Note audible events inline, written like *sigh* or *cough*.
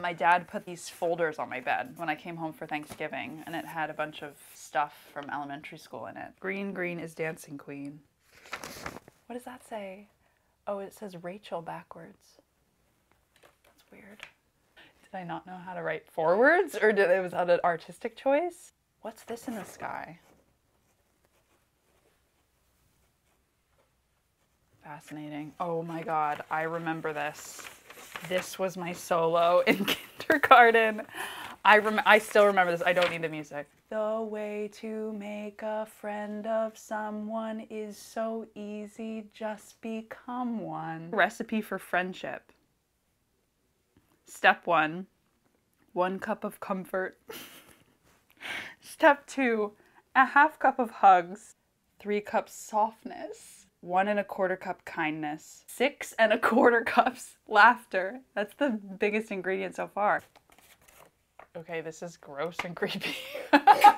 My dad put these folders on my bed when I came home for Thanksgiving, and it had a bunch of stuff from elementary school in it. Green, green is dancing queen. What does that say? Oh, it says Rachel backwards. That's weird. Did I not know how to write forwards, or did it was that an artistic choice? What's this in the sky? Fascinating. Oh my god, I remember this. This was my solo *laughs* in kindergarten. I rem- I still remember this. I don't need the music. The way to make a friend of someone is so easy. Just become one. Recipe for friendship. Step one, one cup of comfort. *laughs* Step two, a half cup of hugs. Three cups softness. One and a quarter cup kindness. Six and a *laughs* quarter cups laughter. That's the biggest ingredient so far. Okay, this is gross and creepy. *laughs*